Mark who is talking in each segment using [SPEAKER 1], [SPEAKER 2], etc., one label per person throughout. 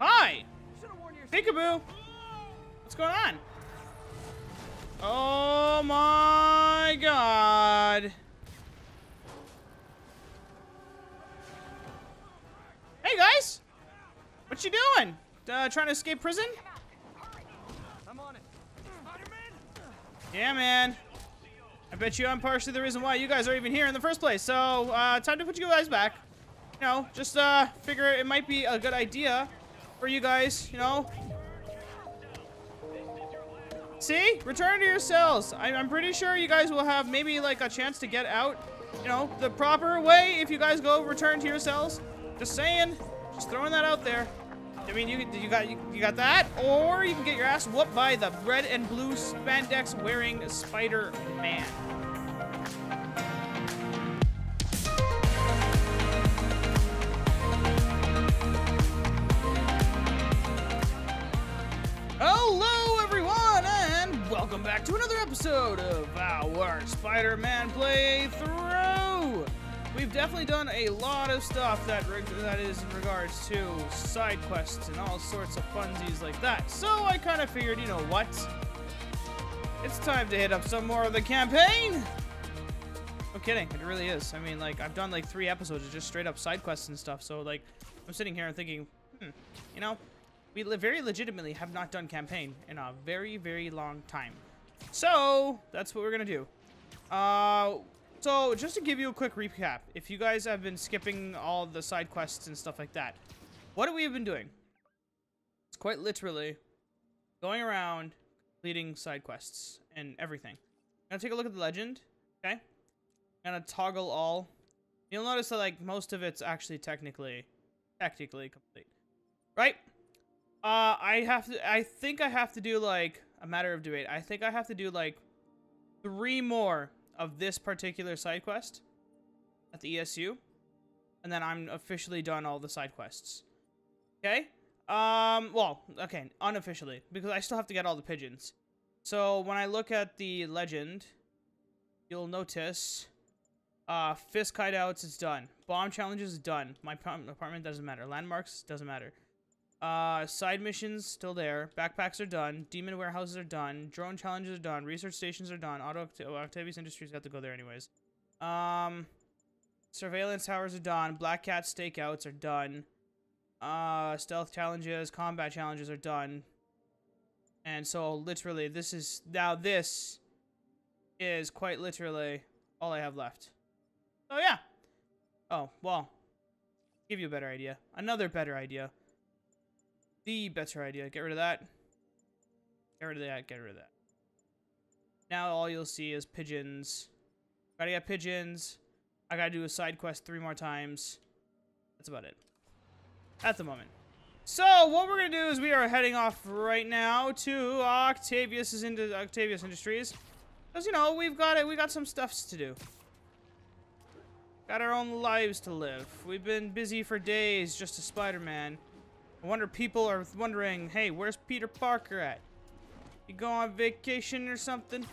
[SPEAKER 1] Hi! Peekaboo! What's going on? Oh my god! Hey guys! What you doing? Uh, trying to escape prison?
[SPEAKER 2] I'm on it.
[SPEAKER 1] Yeah, man. I bet you I'm partially the reason why you guys are even here in the first place. So, uh, time to put you guys back. You know, just, uh, figure it might be a good idea for you guys, you know. See? Return to your cells. I I'm pretty sure you guys will have maybe, like, a chance to get out, you know, the proper way if you guys go return to your cells. Just saying. Just throwing that out there. I mean, you you got you, you got that, or you can get your ass whooped by the red and blue spandex wearing Spider back to another episode of our Spider-Man playthrough. We've definitely done a lot of stuff that that is in regards to side quests and all sorts of funsies like that. So I kind of figured, you know what? It's time to hit up some more of the campaign. No kidding, it really is. I mean, like I've done like three episodes of just straight up side quests and stuff. So like, I'm sitting here and thinking, hmm, you know, we very legitimately have not done campaign in a very very long time. So that's what we're gonna do. Uh, so, just to give you a quick recap, if you guys have been skipping all the side quests and stuff like that, what have we been doing? It's quite literally going around completing side quests and everything. I'm gonna take a look at the legend, okay? I'm gonna toggle all. You'll notice that like most of it's actually technically, technically complete, right? Uh, I have to. I think I have to do like a matter of debate. I think I have to do like three more of this particular side quest at the ESU, and then I'm officially done all the side quests. Okay? Um, well, okay, unofficially, because I still have to get all the pigeons. So when I look at the legend, you'll notice, uh, Fisk hideouts is done. Bomb challenges is done. My apartment doesn't matter. Landmarks doesn't matter. Uh, side missions still there. Backpacks are done. Demon warehouses are done. Drone challenges are done. Research stations are done. Auto oh, Octavius Industries got to go there anyways. Um, surveillance towers are done. Black Cat stakeouts are done. Uh, stealth challenges, combat challenges are done. And so literally, this is now this is quite literally all I have left. Oh yeah. Oh well. Give you a better idea. Another better idea the better idea. Get rid of that. Get rid of that. Get rid of that. Now all you'll see is pigeons. Gotta get pigeons. I gotta do a side quest three more times. That's about it. At the moment. So what we're gonna do is we are heading off right now to Octavius into Octavius Industries. Because you know, we've got it we got some stuffs to do. Got our own lives to live. We've been busy for days just a Spider-Man. I wonder people are wondering, hey, where's Peter Parker at? He go on vacation or something?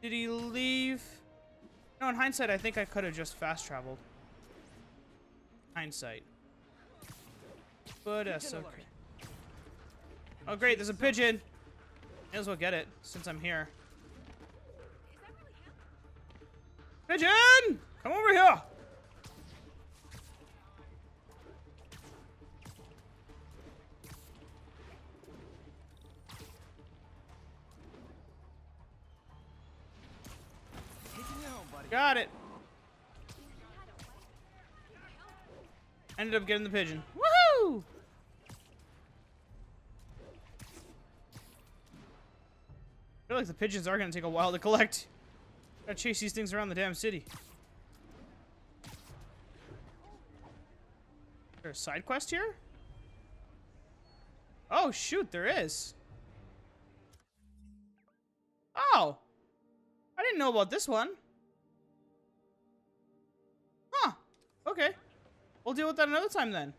[SPEAKER 1] Did he leave? No, in hindsight, I think I could have just fast traveled. Hindsight. But uh, that's okay. Oh great, there's a pigeon! May as well get it, since I'm here. Pigeon! Come over here! Got it. Ended up getting the pigeon. Woohoo! I feel like the pigeons are going to take a while to collect. Gotta chase these things around the damn city. Is there a side quest here? Oh, shoot, there is. Oh! I didn't know about this one. Okay. We'll deal with that another time then.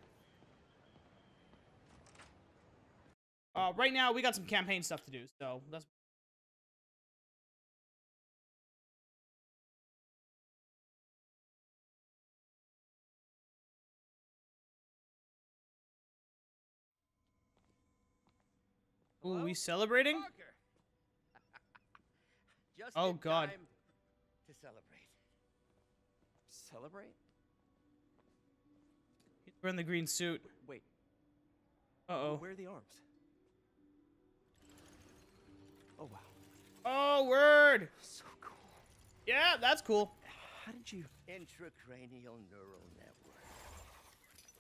[SPEAKER 1] Uh, right now, we got some campaign stuff to do, so that's... Ooh,
[SPEAKER 2] Hello?
[SPEAKER 1] we celebrating?
[SPEAKER 2] Just
[SPEAKER 1] Oh, God.
[SPEAKER 2] time to celebrate. Celebrate?
[SPEAKER 1] He's wearing the green suit.
[SPEAKER 2] Wait,
[SPEAKER 1] Uh-oh.
[SPEAKER 2] where are the arms? Oh wow,
[SPEAKER 1] Oh, word!
[SPEAKER 2] so cool.
[SPEAKER 1] Yeah, that's cool.
[SPEAKER 2] How did you? Intracranial neural network.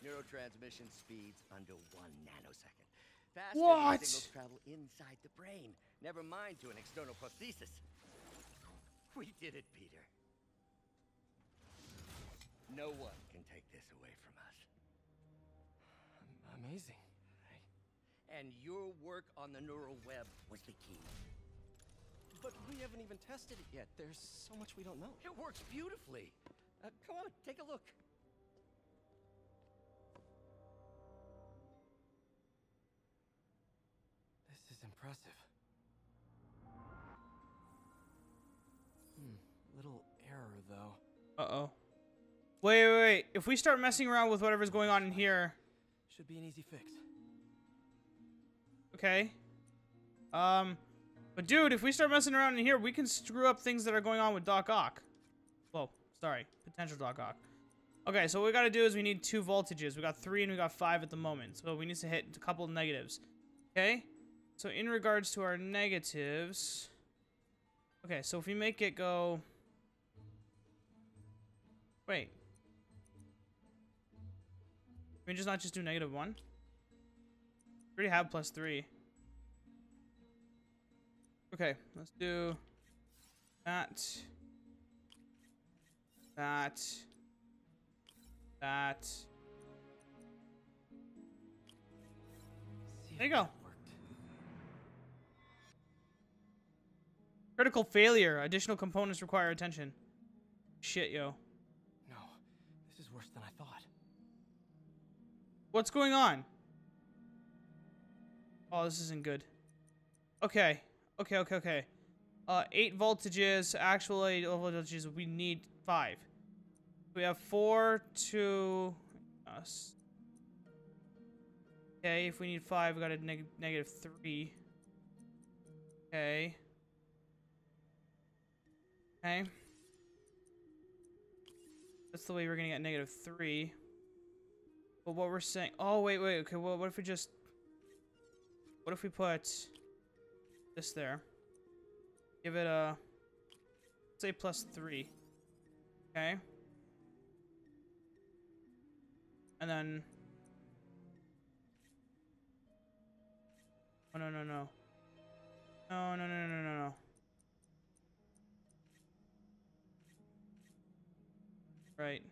[SPEAKER 2] Neurotransmission speeds under one nanosecond. Faster
[SPEAKER 1] What?
[SPEAKER 2] signals travel inside the brain. Never mind to an external prosthesis. We did it, Peter. No one can take this away from us.
[SPEAKER 3] Amazing.
[SPEAKER 2] And your work on the neural web was the key.
[SPEAKER 3] But we haven't even tested it yet. There's so much we don't know.
[SPEAKER 2] It works beautifully. Uh, come on, take a look.
[SPEAKER 3] This is impressive. Hmm, little error though.
[SPEAKER 1] Uh-oh. Wait, wait, wait. If we start messing around with whatever's going on in here,
[SPEAKER 3] Should be an easy fix.
[SPEAKER 1] okay? Um, but dude, if we start messing around in here, we can screw up things that are going on with Doc Ock. Whoa, sorry. Potential Doc Ock. Okay, so what we gotta do is we need two voltages. We got three and we got five at the moment. So we need to hit a couple negatives. Okay? So in regards to our negatives... Okay, so if we make it go... Wait. Can we just not just do negative one? We already have plus three. Okay, let's do that. That. That. There you go. Critical failure. Additional components require attention. Shit, yo. What's going on? Oh, this isn't good. Okay. Okay, okay, okay. Uh, 8 voltages. Actual 8 voltages. We need 5. We have 4, 2... Us. Okay, if we need 5, we got a neg negative 3. Okay. Okay. That's the way we're gonna get negative 3. But what we're saying... Oh, wait, wait. Okay, well, what if we just... What if we put this there? Give it a... Say plus 3. Okay. And then... Oh, no, no, no. No, no, no, no, no, no. Right.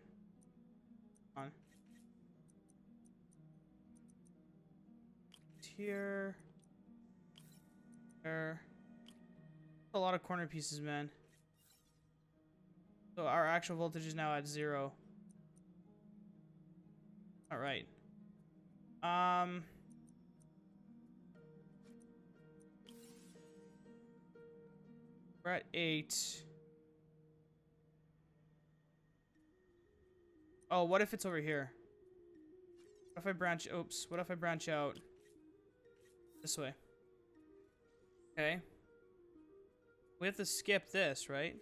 [SPEAKER 1] Here. There. A lot of corner pieces, man. So our actual voltage is now at zero. Alright. Um... We're at eight. Oh, what if it's over here? What if I branch, oops, what if I branch out this way? Okay. We have to skip this, right?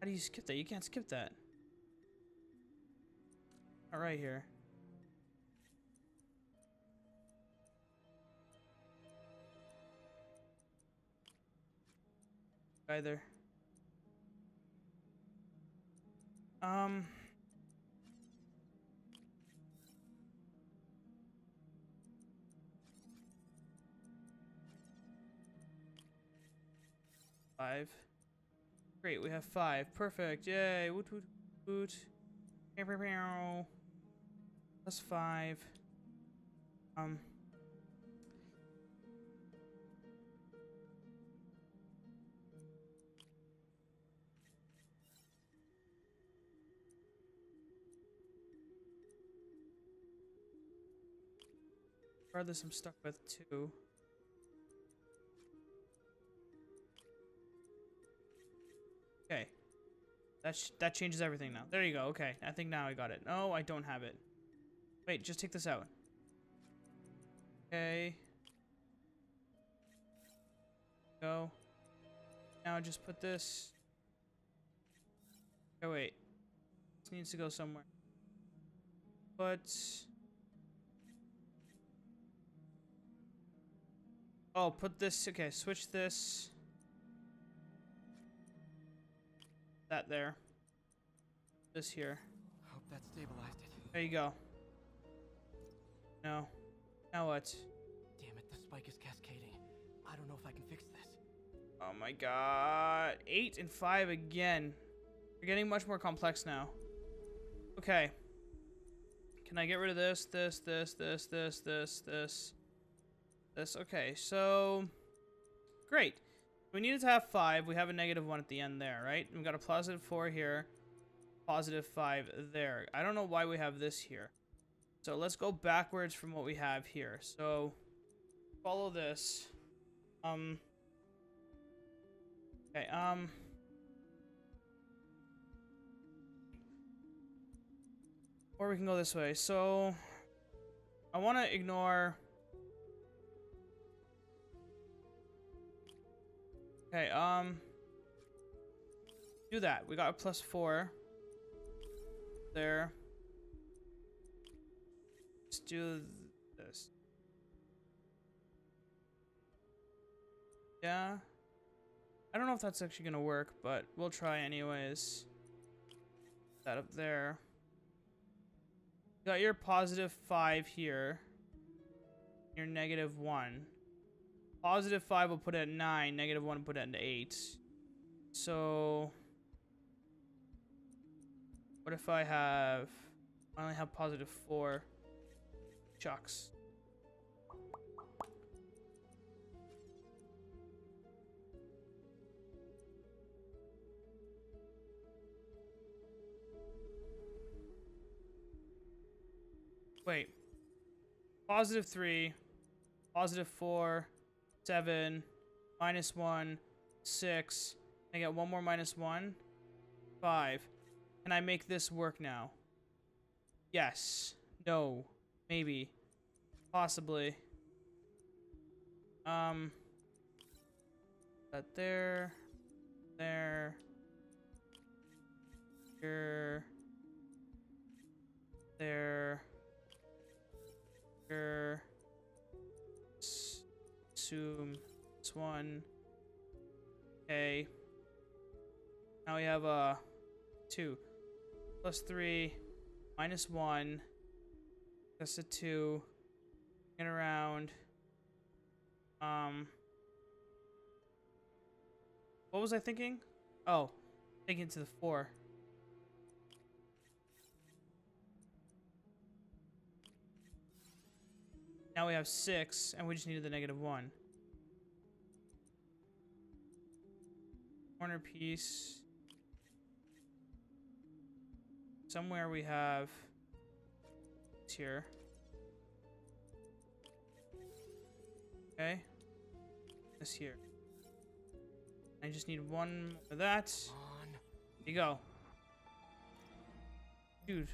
[SPEAKER 1] How do you skip that? You can't skip that. All right here. Either. Um. Five. Great, we have five. Perfect. Yay. Woot woot woot. Plus five. Um. Regardless, I'm stuck with two. That that changes everything now. There you go. Okay. I think now I got it. No, I don't have it. Wait, just take this out. Okay. Go. Now just put this. Oh wait. This needs to go somewhere. But Oh, put this okay, switch this. That there. This here.
[SPEAKER 3] Hope that stabilized it.
[SPEAKER 1] There you go. No. Now what?
[SPEAKER 3] Damn it, the spike is cascading. I don't know if I can fix this.
[SPEAKER 1] Oh my god. Eight and five again. You're getting much more complex now. Okay. Can I get rid of this, this, this, this, this, this, this, this? Okay, so... Great. We needed to have five. We have a negative one at the end there, right? We've got a positive four here. Positive five there. I don't know why we have this here. So let's go backwards from what we have here. So follow this. Um... Okay, um... Or we can go this way. So, I want to ignore... Okay, um... Do that. We got a plus four. There. Let's do this. Yeah. I don't know if that's actually gonna work, but we'll try anyways. That up there. Got your positive 5 here. Your negative 1. Positive 5 will put it at 9. Negative 1 will put it at 8. So... What if I have... I only have positive 4. Chucks. Wait. Positive 3, positive 4, 7, minus 1, 6. I get one more minus 1. 5. Can I make this work now? Yes. No. Maybe. Possibly. Um. That there. There. Here. There. Here. Assume this one. Okay. Now we have uh two plus three minus one. That's a two. Get around. Um. What was I thinking? Oh, thinking to the four. Now we have six, and we just needed the negative one. Corner piece. Somewhere we have it's here. Okay. This here. I just need one of that.
[SPEAKER 3] On.
[SPEAKER 1] There you go. Dude.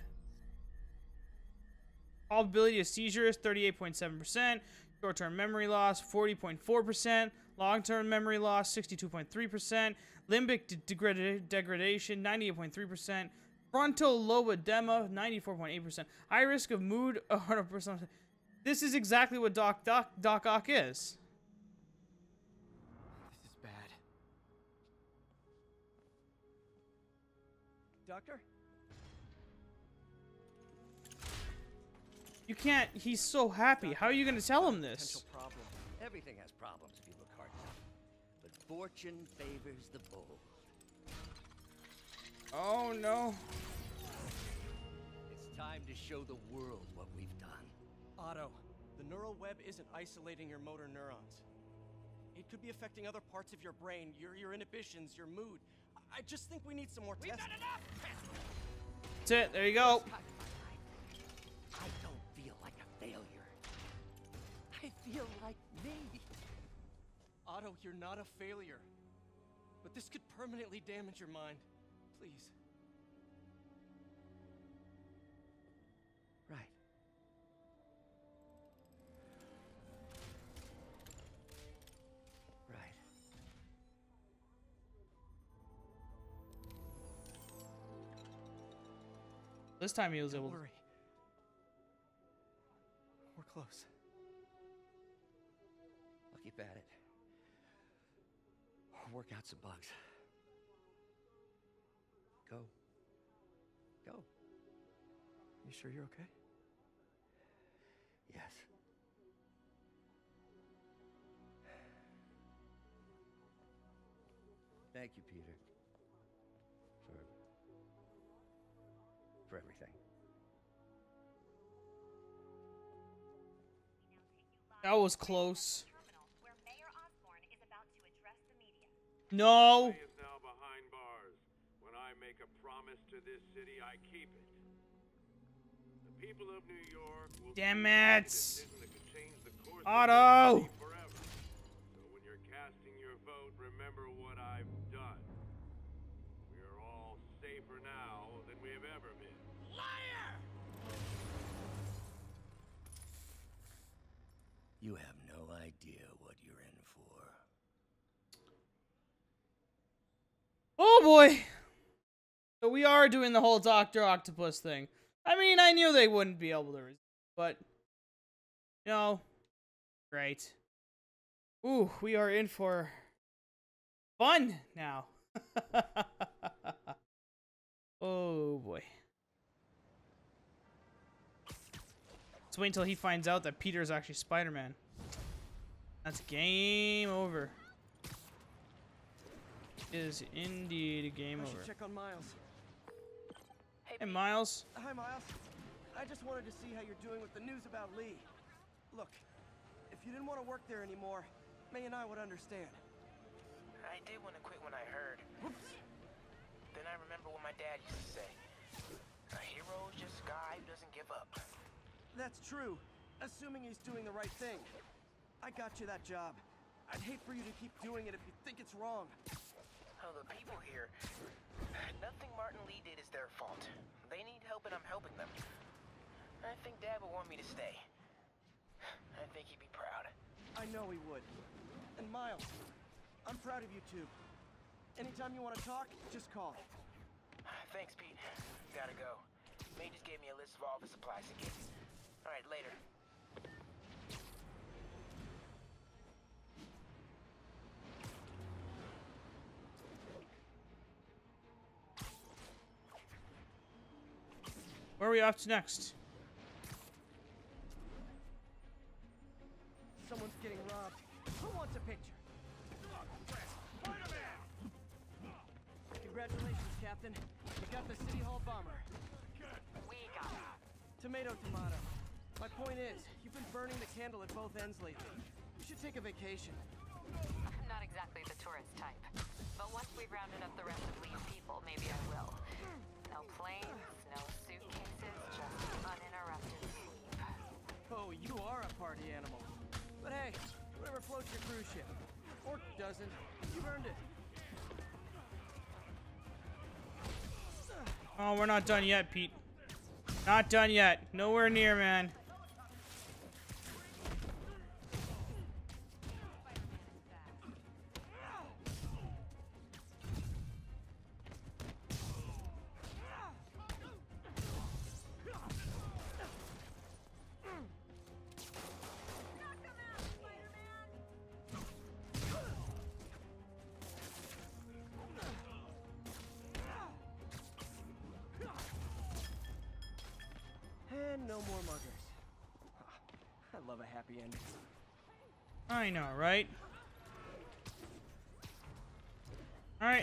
[SPEAKER 1] Probability of seizure is 38.7%. Short-term memory loss, 40.4%. Long-term memory loss, 62.3%. Limbic de degrada degradation, 98.3%. Frontal lobe edema, 94.8%. High risk of mood, 100%. This is exactly what Doc Doc Doc Ock is.
[SPEAKER 3] This is bad. Doctor?
[SPEAKER 1] You can't. He's so happy. How are you gonna tell him this?
[SPEAKER 3] Potential problem.
[SPEAKER 2] Everything has fortune favors the bold.
[SPEAKER 1] Oh no.
[SPEAKER 2] It's time to show the world what we've done.
[SPEAKER 3] Otto, the neural web isn't isolating your motor neurons. It could be affecting other parts of your brain, your your inhibitions, your mood. I I just think we need some more
[SPEAKER 2] We've
[SPEAKER 3] tests.
[SPEAKER 2] done enough!
[SPEAKER 1] That's it. There you go.
[SPEAKER 2] I don't feel like a failure. I feel like me.
[SPEAKER 3] Otto, you're not a failure. But this could permanently damage your mind. Please.
[SPEAKER 2] Right. Right.
[SPEAKER 1] This time he was
[SPEAKER 3] Don't
[SPEAKER 1] able
[SPEAKER 3] worry. We're close.
[SPEAKER 2] I'll keep at it. Work out some bugs. Go. Go.
[SPEAKER 3] You sure you're okay?
[SPEAKER 2] Yes. Thank you, Peter. For. for everything.
[SPEAKER 1] That was close.
[SPEAKER 4] terminal where Mayor Osborn is about to address the media.
[SPEAKER 1] No.
[SPEAKER 5] is now behind bars. When I make a promise to this city, I keep it. The people of New York will
[SPEAKER 1] Damn
[SPEAKER 5] soon make a
[SPEAKER 1] it.
[SPEAKER 5] decision that could change the course of
[SPEAKER 1] Otto.
[SPEAKER 5] this city forever. So when you're casting your vote, remember what I've done. We are all safer now than we have ever been.
[SPEAKER 2] You have no idea what you're in for.
[SPEAKER 1] Oh boy. So we are doing the whole Doctor Octopus thing. I mean, I knew they wouldn't be able to, resist, but you know, great. Ooh, we are in for fun now. oh boy. Let's wait until he finds out that Peter's actually Spider-Man. That's game over. Is indeed a game
[SPEAKER 3] I
[SPEAKER 1] over.
[SPEAKER 3] should check on Miles.
[SPEAKER 1] Hey, Miles.
[SPEAKER 3] Hi, Miles. I just wanted to see how you're doing with the news about Lee. Look, if you didn't want to work there anymore, May and I would understand.
[SPEAKER 6] I did want to quit when I heard. Then I remember what my dad used to say. A hero is just a guy who doesn't give up.
[SPEAKER 3] That's true, assuming he's doing the right thing. I got you that job. I'd hate for you to keep doing it if you think it's wrong.
[SPEAKER 6] Oh, the people here. Uh, nothing Martin Lee did is their fault. They need help and I'm helping them. I think Dad would want me to stay. I think he'd be proud.
[SPEAKER 3] I know he would. And Miles, I'm proud of you too. Anytime you want to talk, just call.
[SPEAKER 6] Thanks, Pete. Gotta go. May just gave me a list of all the supplies to get. Alright, later.
[SPEAKER 1] Where are we off to next?
[SPEAKER 3] Someone's getting robbed. Who wants a picture? Congratulations, Captain. You got the City Hall bomber.
[SPEAKER 4] We got it.
[SPEAKER 3] Tomato, tomato. My point is, you've been burning the candle at both ends lately. You should take a vacation.
[SPEAKER 4] I'm not exactly the tourist type. But once we've rounded up the rest of Lee's people, maybe I will. No planes, no
[SPEAKER 3] are a party animal. But hey, whatever floats your cruise ship. Or doesn't. You've earned it.
[SPEAKER 1] Oh, we're not done yet, Pete. Not done yet. Nowhere near, man.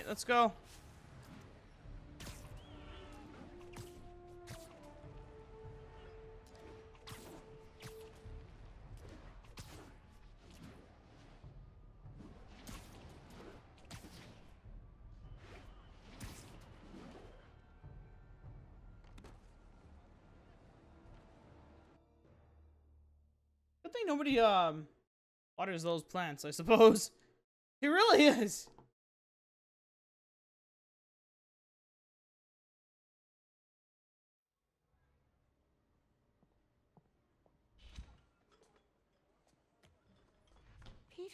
[SPEAKER 1] Let's go. Good thing nobody um waters those plants, I suppose. He really is.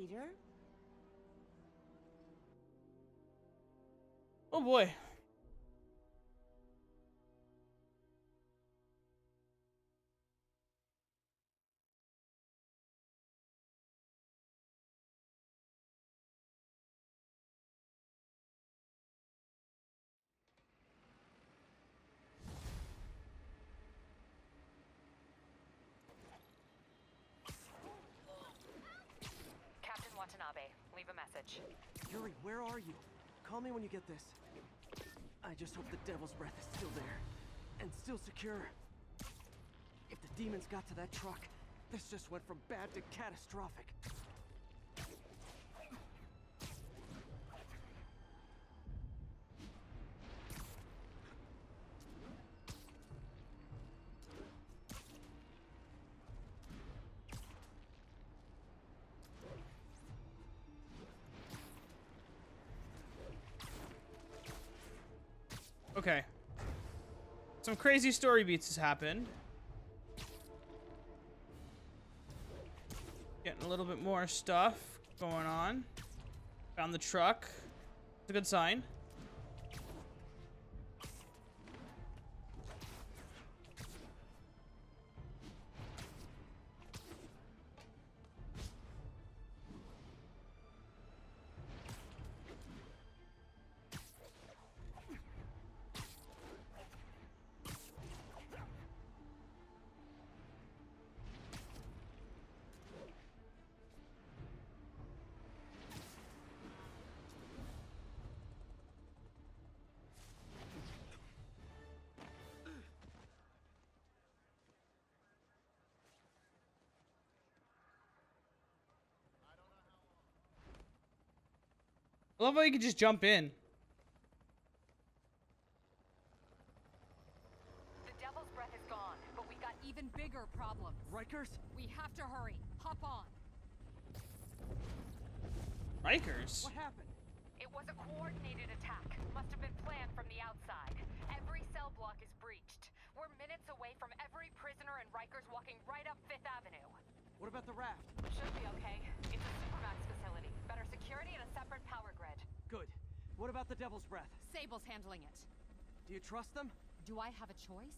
[SPEAKER 7] Peter?
[SPEAKER 1] Oh boy.
[SPEAKER 3] Yuri, where are you? Call me when you get this. I just hope the Devil's Breath is still there. And still secure. If the demons got to that truck, this just went from bad to catastrophic.
[SPEAKER 1] Okay. Some crazy story beats has happened. Getting a little bit more stuff going on. Found the truck. It's a good sign. I love how you can just jump in.
[SPEAKER 4] The Devil's Breath is gone, but we got
[SPEAKER 8] Even bigger problems.
[SPEAKER 3] Rikers?
[SPEAKER 8] We have to hurry. Hop on.
[SPEAKER 1] Rikers.
[SPEAKER 3] What happened?
[SPEAKER 4] It was a coordinated attack. Must have been planned from the outside. Every cell block is breached. We're minutes away from every prisoner and Rikers walking right up Fifth Avenue.
[SPEAKER 3] What about the raft?
[SPEAKER 4] Should be okay. It's a Supermax facility. Better security and a separate power grid.
[SPEAKER 3] Good. What about the Devil's Breath?
[SPEAKER 8] Sable's handling it.
[SPEAKER 3] Do you trust them?
[SPEAKER 8] Do I have a choice?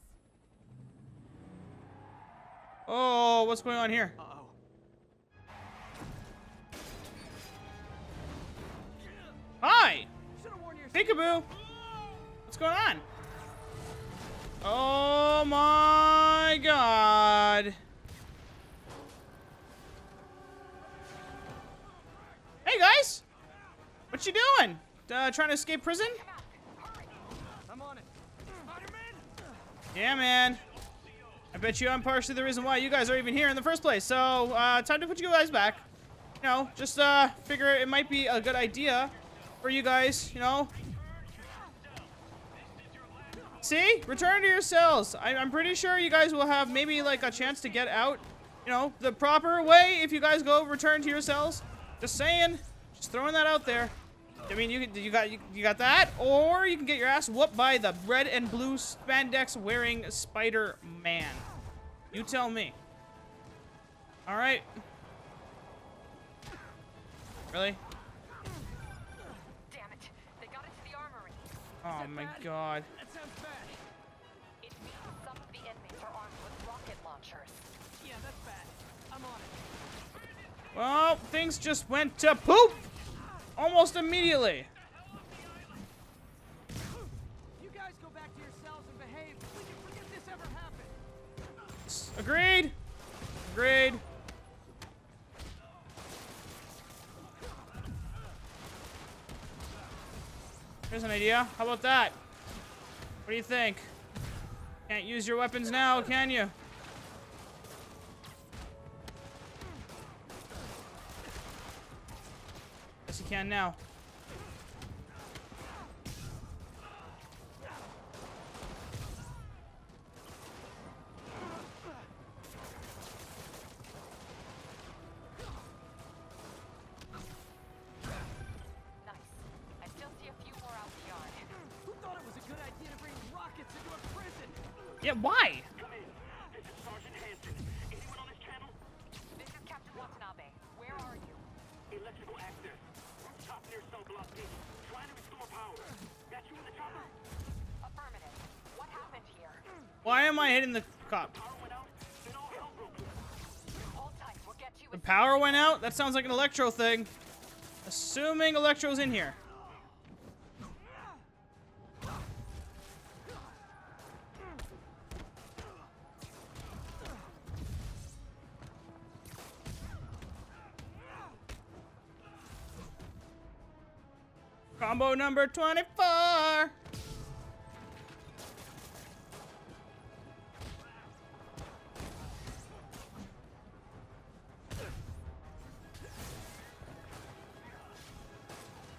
[SPEAKER 1] Oh, what's going on here?
[SPEAKER 3] Uh-oh.
[SPEAKER 1] Hi!
[SPEAKER 3] Should've worn your
[SPEAKER 1] Peekaboo! What's going on? Oh my god! Guys! What you doing? Uh, trying to escape prison?
[SPEAKER 3] I'm on it.
[SPEAKER 1] Yeah, man. I bet you I'm partially the reason why you guys are even here in the first place. So, uh, time to put you guys back. You know, just, uh, figure it might be a good idea for you guys, you know. See? Return to your cells. I I'm pretty sure you guys will have maybe, like, a chance to get out, you know, the proper way if you guys go return to your cells. Just saying. Just throwing that out there. I mean, you you got you, you got that, or you can get your ass whooped by the red and blue spandex wearing Spider Man. You tell me. All right. Really?
[SPEAKER 4] Damn it. They got into the armory.
[SPEAKER 1] Oh my god.
[SPEAKER 3] That sounds bad.
[SPEAKER 4] It means some of the inmates are armed with launchers.
[SPEAKER 3] Yeah, that's bad. I'm on it.
[SPEAKER 1] Well, things just went to poop almost immediately.
[SPEAKER 3] You guys go back to your and behave. We can forget this ever happened.
[SPEAKER 1] Agreed. Agreed. Here's an idea. How about that? What do you think? Can't use your weapons now, can you?
[SPEAKER 4] A
[SPEAKER 3] prison?
[SPEAKER 1] Yeah, why? Why am I hitting the cop? The power went out? That sounds like an electro thing. Assuming electro's in here. Number 24.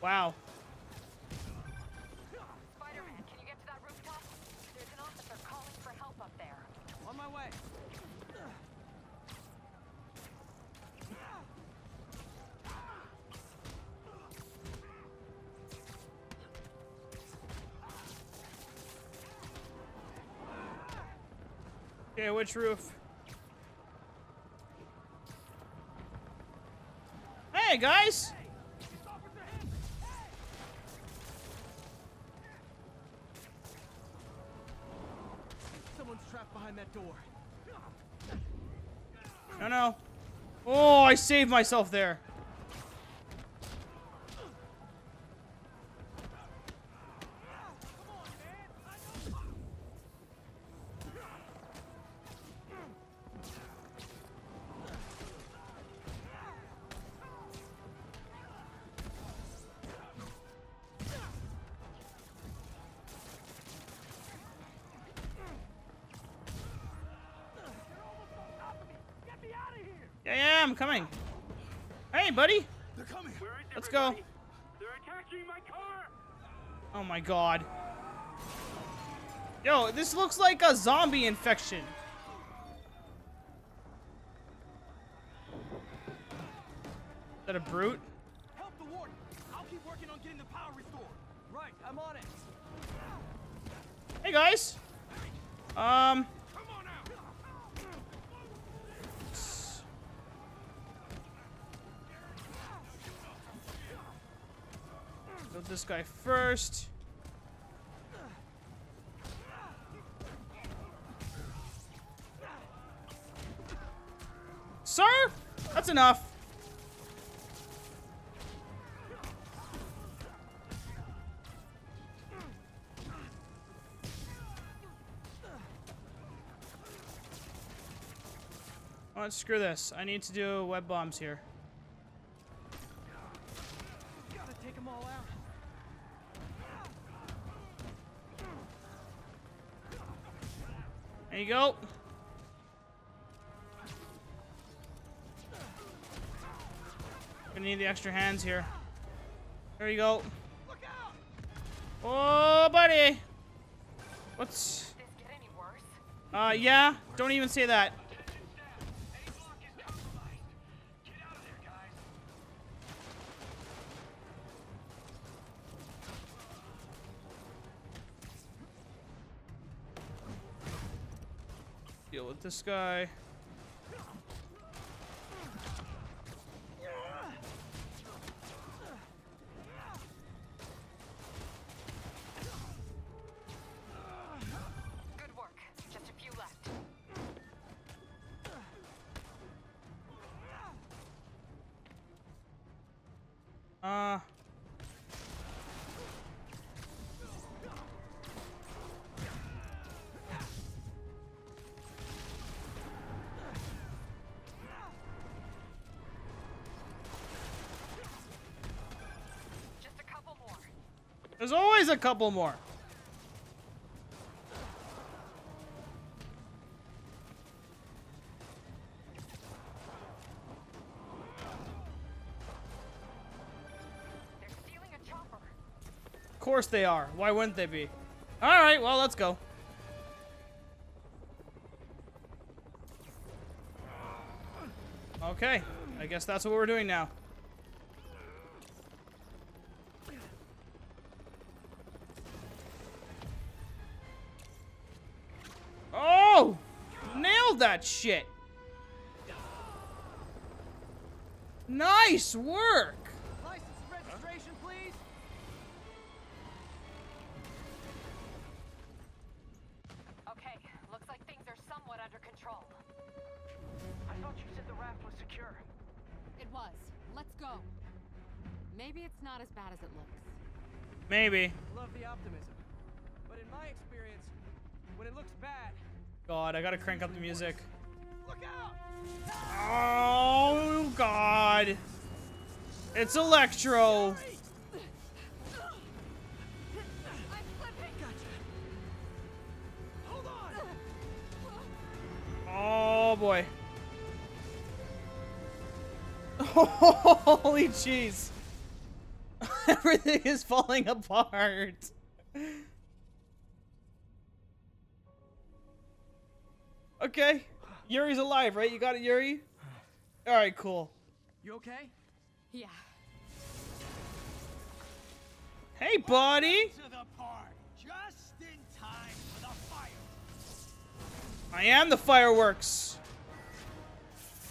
[SPEAKER 1] Wow. Which roof? Hey, guys!
[SPEAKER 3] Someone's trapped behind that door.
[SPEAKER 1] No, no. Oh, I saved myself there. This looks like a zombie infection. Is that a brute?
[SPEAKER 3] Help the warden. I'll keep working on getting the power restored. Right, I'm on it.
[SPEAKER 1] Hey guys. Um.
[SPEAKER 5] Come on out.
[SPEAKER 1] Go this guy first. Enough. Oh, screw this. I need to do web bombs here.
[SPEAKER 3] Gotta take them all out.
[SPEAKER 1] There you go. Gonna need the extra hands here. There you go. Oh, buddy. What's?
[SPEAKER 4] Get any worse?
[SPEAKER 1] Uh, yeah. Don't even say that.
[SPEAKER 5] A block is compromised. Get out of there, guys.
[SPEAKER 1] Deal with this guy.
[SPEAKER 4] A couple more.
[SPEAKER 1] Of course they are. Why wouldn't they be? Alright, well, let's go. Okay, I guess that's what we're doing now. Nailed that shit! Nice work!
[SPEAKER 3] License and registration, please.
[SPEAKER 4] Okay, looks like things are somewhat under control.
[SPEAKER 3] I thought you said the raft was secure.
[SPEAKER 8] It was. Let's go. Maybe it's not as bad as it looks.
[SPEAKER 1] Maybe.
[SPEAKER 3] Love the optimism, but in my experience, when it looks bad,
[SPEAKER 1] God, I gotta crank up the music.
[SPEAKER 3] look out!
[SPEAKER 1] Oh, God. It's Electro. Oh, boy. Holy jeez. Everything is falling apart. Okay. Yuri's alive, right? You got it, Yuri? Alright, cool.
[SPEAKER 3] You okay?
[SPEAKER 8] Yeah.
[SPEAKER 1] Hey, buddy!
[SPEAKER 3] To the party, just in time for the fire.
[SPEAKER 1] I am the fireworks.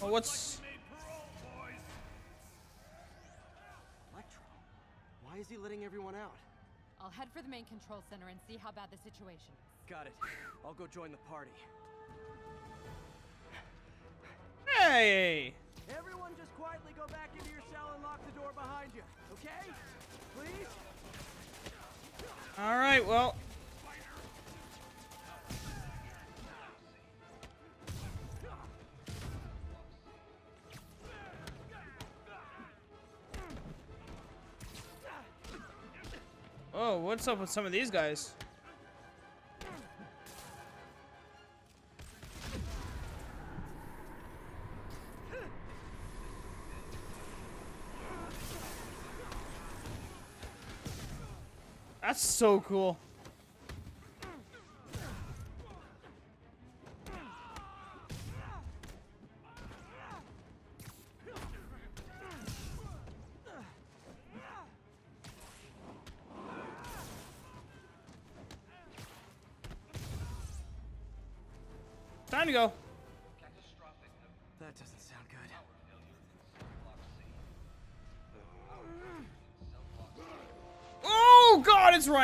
[SPEAKER 1] Oh, what's...
[SPEAKER 3] Electro, why is he letting everyone out?
[SPEAKER 8] I'll head for the main control center and see how bad the situation is.
[SPEAKER 3] Got it. I'll go join the party.
[SPEAKER 1] Hey!
[SPEAKER 3] Everyone just quietly go back into your cell and lock the door behind you, okay? Please?
[SPEAKER 1] Alright, well... Oh, what's up with some of these guys? So cool.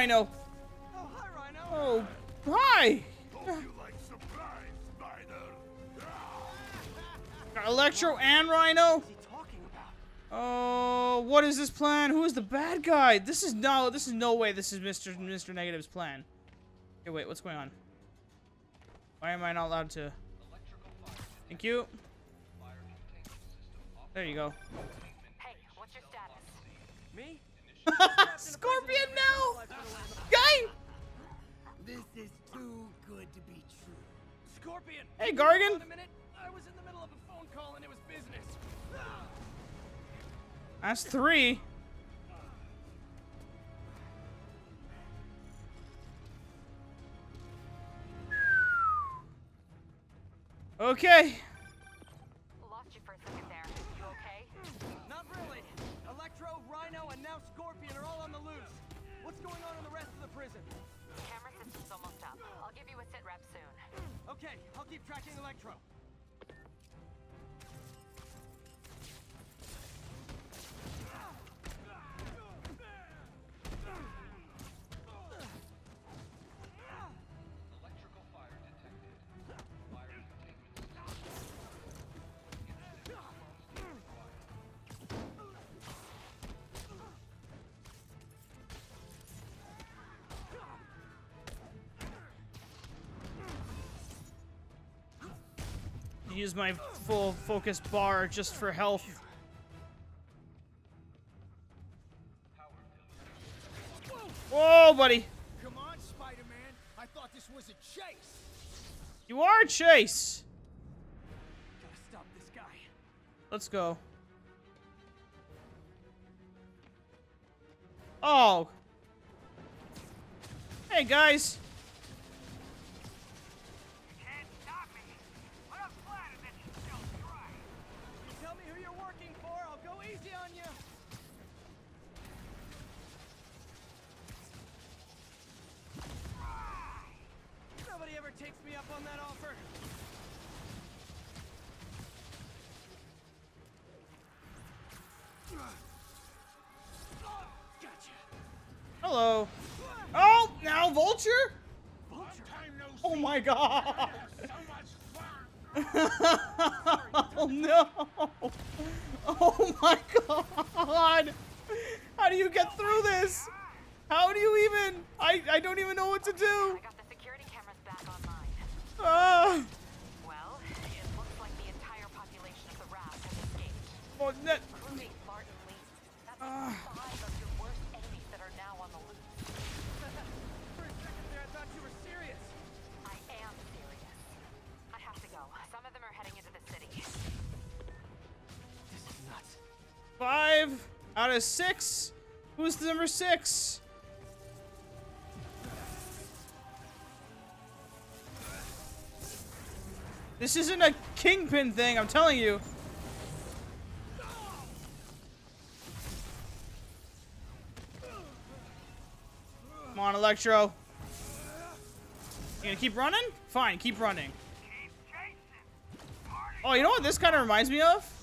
[SPEAKER 1] Rhino.
[SPEAKER 3] Oh, hi, Rhino.
[SPEAKER 1] Oh, hi. Electro and Rhino. Oh, what is this plan? Who is the bad guy? This is no, this is no way. This is Mr. Mr. Negative's plan. Okay, wait, what's going on? Why am I not allowed to? Thank you. There you go.
[SPEAKER 2] Is too good to be true.
[SPEAKER 3] Scorpion!
[SPEAKER 1] Hey,
[SPEAKER 3] Hold on
[SPEAKER 1] Gargan.
[SPEAKER 3] a minute. I was in the middle of a phone call and it was business.
[SPEAKER 1] That's three. Okay.
[SPEAKER 4] Lost you for a second there. You okay?
[SPEAKER 3] Not really. Electro, Rhino, and now Scorpion are all on the loose. What's going on in the rest of the prison?
[SPEAKER 4] Camera system's almost up. I'll give you a sit rep soon.
[SPEAKER 3] Okay, I'll keep tracking Electro.
[SPEAKER 1] Use my full focus bar just for health. Whoa, buddy.
[SPEAKER 9] Come on, Spider-Man. I thought this was a chase.
[SPEAKER 1] You are Chase.
[SPEAKER 3] Gotta stop this guy.
[SPEAKER 1] Let's go. Oh. Hey, guys.
[SPEAKER 9] Takes me up on that offer. Gotcha.
[SPEAKER 1] Hello. Oh, now Vulture? Oh my god. oh no. Oh my god. How do you get through this? How do you even? I, I don't even know what to do.
[SPEAKER 4] Of
[SPEAKER 1] six. Who's the number six? This isn't a kingpin thing, I'm telling you. Come on, Electro. You gonna keep running? Fine, keep running. Oh, you know what this kind of reminds me of?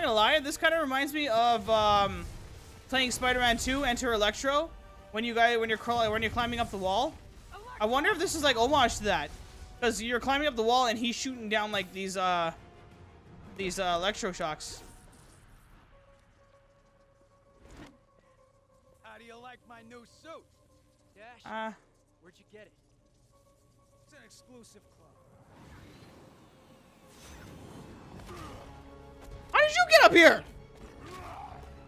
[SPEAKER 1] Not gonna lie, this kind of reminds me of um, playing Spider-Man 2 Enter Electro when you guys when you're crawling when you're climbing up the wall. I wonder if this is like homage to that, because you're climbing up the wall and he's shooting down like these uh these uh, electroshocks.
[SPEAKER 9] How do you like my new suit?
[SPEAKER 3] Dash,
[SPEAKER 1] Uh,
[SPEAKER 3] where'd you get it?
[SPEAKER 9] It's an exclusive
[SPEAKER 1] how did you get up here?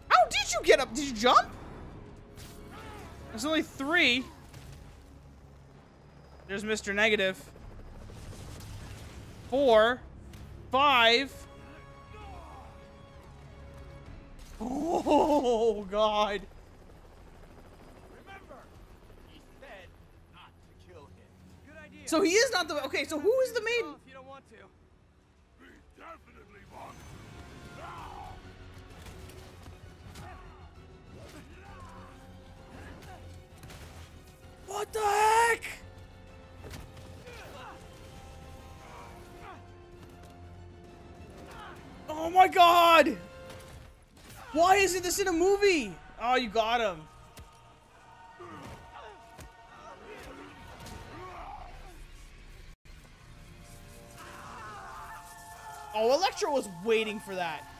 [SPEAKER 1] How did you get up? Did you jump? There's only three. There's Mr. Negative. Four. Five. Oh, God.
[SPEAKER 9] Remember, he said not to kill him. Good idea.
[SPEAKER 1] So he is not the... Okay, so who is the main... What the heck? Oh my god! Why isn't this in a movie? Oh, you got him. Oh, Electro was waiting for that.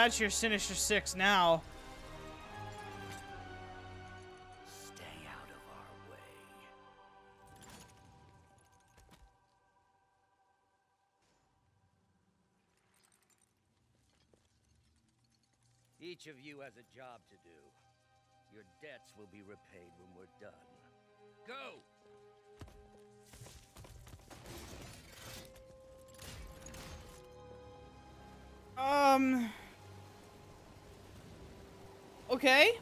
[SPEAKER 1] That's your Sinister Six now.
[SPEAKER 2] Stay out of our way. Each of you has a job to do. Your debts will be repaid when we're done. Go!
[SPEAKER 1] Um. Okay.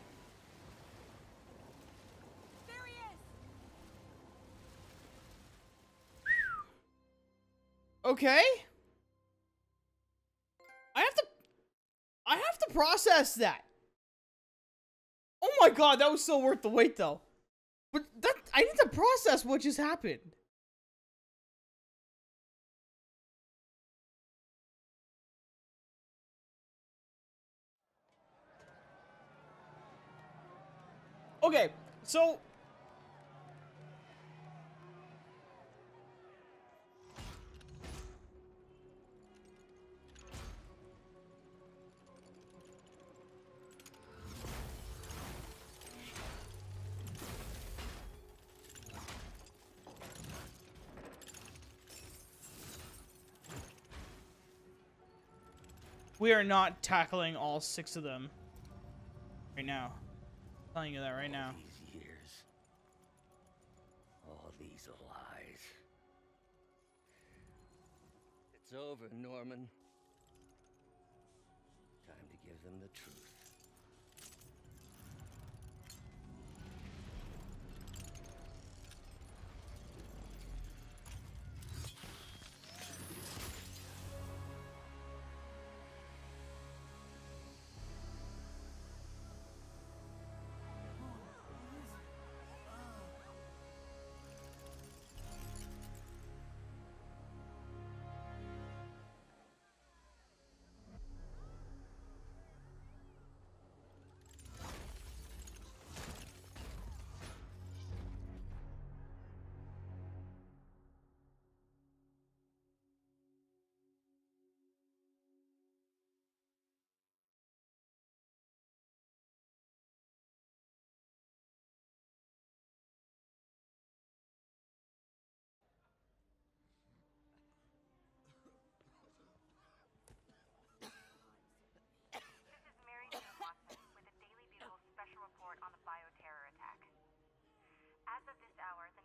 [SPEAKER 1] Okay. I have to. I have to process that. Oh my god, that was so worth the wait, though. But that I need to process what just happened. Okay, so we are not tackling all six of them right now. Telling you that right now.
[SPEAKER 2] These years. All these lies. It's over, Norman. Time to give them the truth.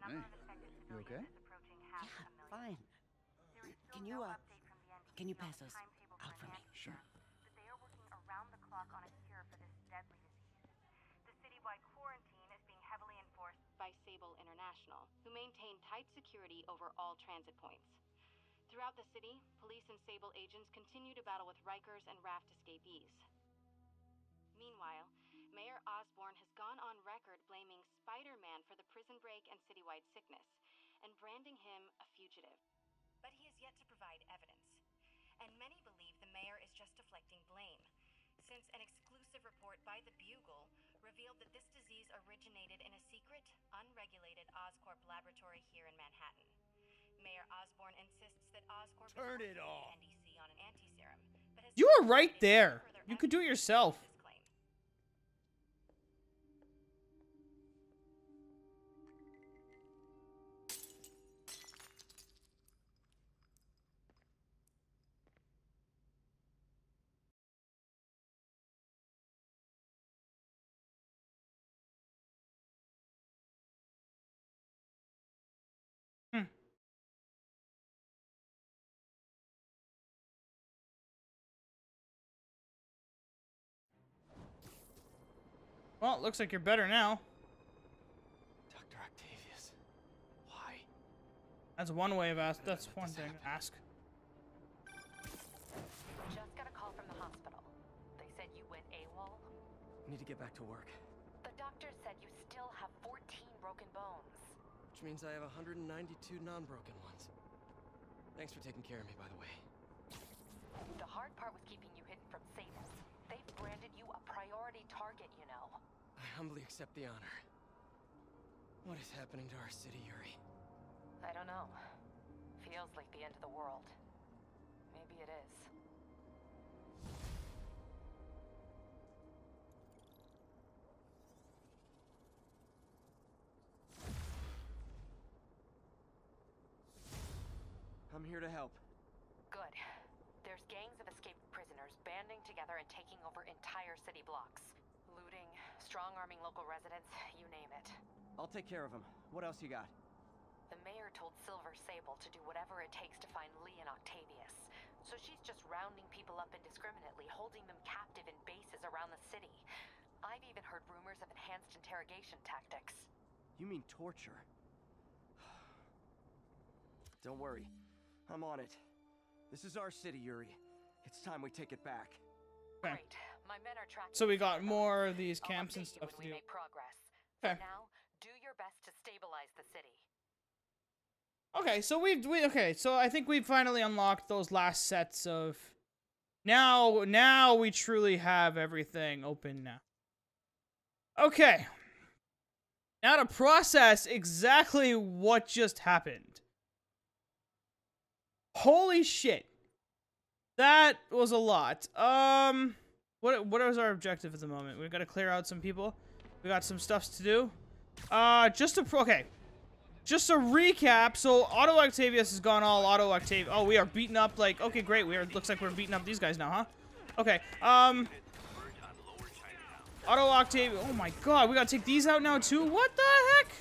[SPEAKER 10] Hey, you okay?
[SPEAKER 11] is approaching half a million.
[SPEAKER 7] Fine.
[SPEAKER 11] There is still
[SPEAKER 7] Can you, uh,
[SPEAKER 11] update from the NBC
[SPEAKER 7] can you pass
[SPEAKER 11] the
[SPEAKER 7] those out
[SPEAKER 11] for
[SPEAKER 7] for me?
[SPEAKER 10] Sure.
[SPEAKER 11] but they are working around the clock on a cure for this deadly disease. The citywide quarantine is being heavily enforced
[SPEAKER 4] by Sable International, who maintain tight security over all transit points. Throughout the city, police and Sable agents continue to battle with Rikers and Raft escapees. Meanwhile, Mayor Osborn has gone on record blaming Spider Man for the prison break and citywide sickness, and branding him a fugitive.
[SPEAKER 11] but he has yet to provide evidence. And many believe the mayor is just deflecting blame, since an exclusive report by the Bugle revealed that this disease originated in a secret, unregulated Oscorp laboratory here in Manhattan. Mayor Osborn insists that Oscorp is
[SPEAKER 2] Turn it off.
[SPEAKER 11] NDC on an anti-serum, but has
[SPEAKER 1] You were right there. You could do it yourself. Well, it looks like you're better now.
[SPEAKER 3] Dr. Octavius. Why?
[SPEAKER 1] That's one way of ask. That's one thing to ask.
[SPEAKER 4] Just got a call from the hospital. They said you went AWOL.
[SPEAKER 3] Need to get back to work.
[SPEAKER 4] The doctor said you still have 14 broken bones.
[SPEAKER 3] Which means I have 192 non-broken ones. Thanks for taking care of me, by the way.
[SPEAKER 4] The hard part was keeping you hidden from Sadus. They've branded you a priority target, you know.
[SPEAKER 3] I humbly accept the honor. What is happening to our city, Yuri?
[SPEAKER 4] I don't know. Feels like the end of the world. Maybe it is.
[SPEAKER 3] I'm here to help.
[SPEAKER 4] Good. There's gangs of escaped prisoners banding together and taking over entire city blocks. Looting, strong-arming local residents, you name it.
[SPEAKER 3] I'll take care of him. What else you got?
[SPEAKER 4] The mayor told Silver Sable to do whatever it takes to find Li and Octavius. So she's just rounding people up indiscriminately, holding them captive in bases around the city. I've even heard rumors of enhanced interrogation tactics.
[SPEAKER 3] You mean torture? Don't worry. I'm on it. This is our city, Yuri. It's time we take it back.
[SPEAKER 4] Great. My men are tracking.
[SPEAKER 1] So we got more of these camps and stuff to do. Okay.
[SPEAKER 4] Now, do your best to stabilize the city.
[SPEAKER 1] Okay, so we've we okay, so I think we've finally unlocked those last sets of now now we truly have everything open now. Okay. Now to process exactly what just happened. Holy shit. That was a lot. Um, what what is our objective at the moment? We've got to clear out some people. We got some stuffs to do. Uh, just to okay, just a recap. So Otto Octavius has gone all Otto Octavius. Oh, we are beating up like okay, great. We are looks like we're beating up these guys now, huh? Okay. Um, Otto Octavius. Oh my god, we gotta take these out now too. What the heck?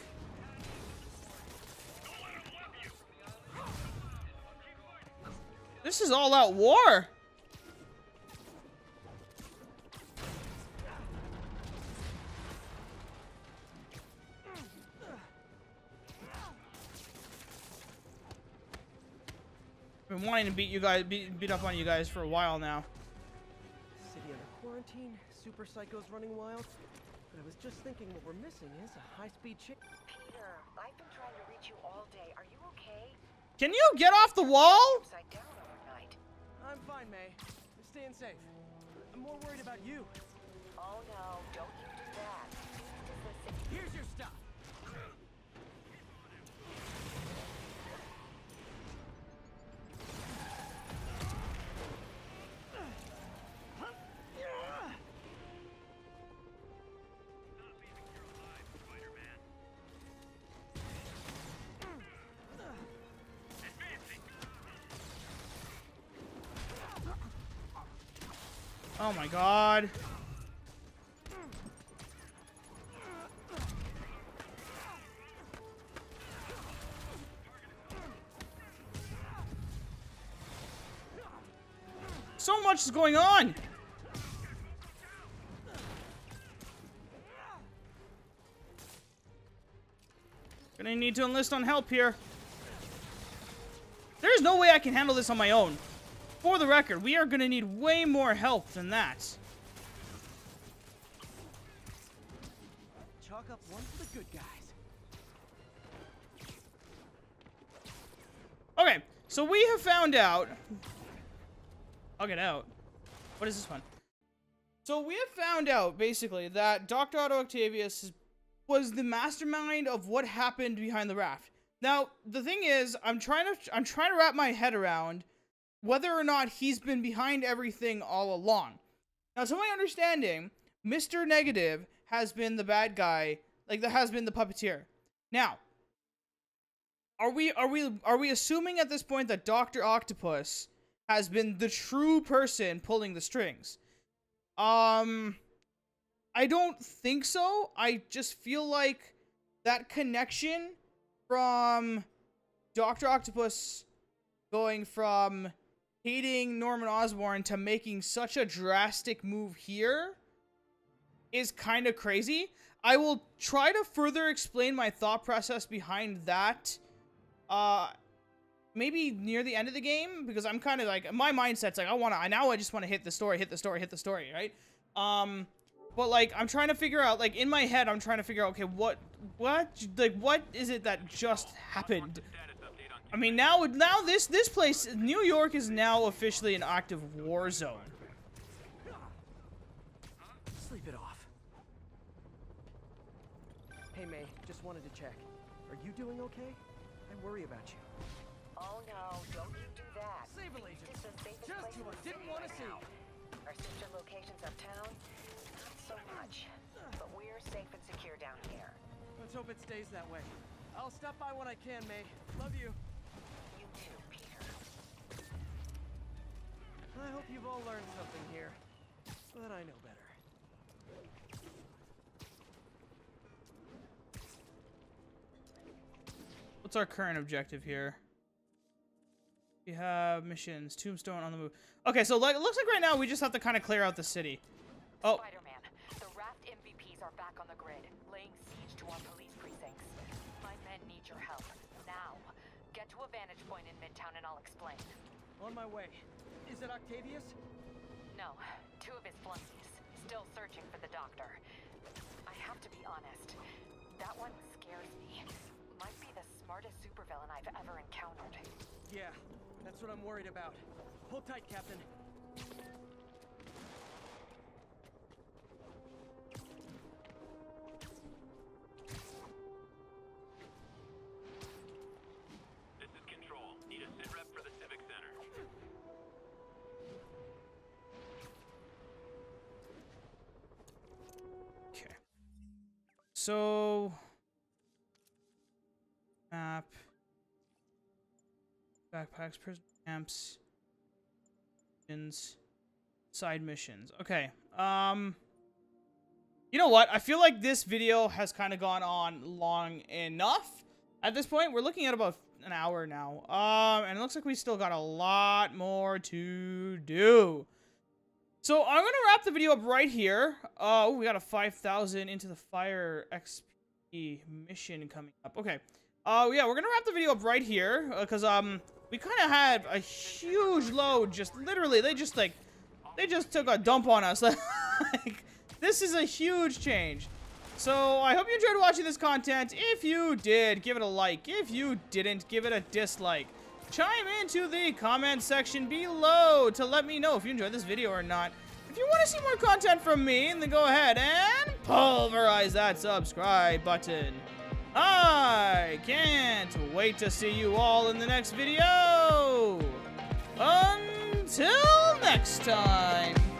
[SPEAKER 1] This is all out war. Been wanting to beat you guys, beat, beat up on you guys for a while now.
[SPEAKER 3] City under quarantine, super psychos running wild. But I was just thinking what we're missing is a high-speed chick.
[SPEAKER 10] Peter, I've been trying to reach you all day. Are you okay?
[SPEAKER 1] Can you get off the wall?
[SPEAKER 10] Upside down overnight.
[SPEAKER 3] I'm fine, May. I'm staying safe. I'm more worried about you.
[SPEAKER 10] Oh no, don't you do that.
[SPEAKER 3] Here's your stuff.
[SPEAKER 1] Oh my god. So much is going on. Gonna need to enlist on help here. There's no way I can handle this on my own. For the record, we are gonna need way more help than that.
[SPEAKER 3] Chalk up one for the good guys.
[SPEAKER 1] Okay, so we have found out. I'll get out. What is this one? So we have found out basically that Dr. Otto Octavius was the mastermind of what happened behind the raft. Now, the thing is, I'm trying to I'm trying to wrap my head around whether or not he's been behind everything all along. Now, to my understanding, Mr. Negative has been the bad guy, like that has been the puppeteer. Now, are we are we are we assuming at this point that Doctor Octopus has been the true person pulling the strings? Um, I don't think so. I just feel like that connection from Doctor Octopus going from hating Norman Osborn to making such a drastic move here is kind of crazy. I will try to further explain my thought process behind that uh maybe near the end of the game because I'm kind of like my mindset's like I want to I now I just want to hit the story, hit the story, hit the story, right? Um but like I'm trying to figure out like in my head I'm trying to figure out okay, what what like what is it that just happened? I mean now now this this place New York is now officially an active war zone.
[SPEAKER 3] Sleep it off. Hey, May, just wanted to check. Are you doing okay? I worry about you.
[SPEAKER 10] Oh no, don't you do that.
[SPEAKER 3] Sable agent.
[SPEAKER 10] It's
[SPEAKER 3] Just
[SPEAKER 10] place
[SPEAKER 3] who I didn't wanna
[SPEAKER 10] right
[SPEAKER 3] see.
[SPEAKER 10] now. Our sister locations uptown, not so much. But we're safe and secure down here.
[SPEAKER 3] Let's hope it stays that way. I'll stop by when I can, May. Love you.
[SPEAKER 10] You
[SPEAKER 3] I hope you've all learned something here. But I know better.
[SPEAKER 1] What's our current objective here? We have missions, Tombstone on the move. Okay, so like, it looks like right now we just have to kind of clear out the city. Oh,
[SPEAKER 10] Spider-Man, the raft MVPs are back on the grid, laying siege to our police precincts. My men need your help, now. Get to a vantage point in Midtown and I'll explain.
[SPEAKER 3] On my way. Octavius?
[SPEAKER 10] No, two of his flunkies, still searching for the doctor. I have to be honest, that one scares me. Might be the smartest supervillain I've ever encountered.
[SPEAKER 3] Yeah, that's what I'm worried about. Hold tight, Captain.
[SPEAKER 1] So map backpacks, prison camps, missions, side missions. Okay. Um. You know what? I feel like this video has kind of gone on long enough. At this point, we're looking at about an hour now. Um, and it looks like we still got a lot more to do. So I'm gonna wrap the video up right here. Uh, oh, we got a 5,000 into the fire XP mission coming up. Okay. Uh, yeah, we're gonna wrap the video up right here because um we kind of had a huge load. Just literally, they just like they just took a dump on us. like this is a huge change. So I hope you enjoyed watching this content. If you did, give it a like. If you didn't, give it a dislike. Chime into the comment section below to let me know if you enjoyed this video or not. If you want to see more content from me, then go ahead and pulverize that subscribe button. I can't wait to see you all in the next video. Until next time.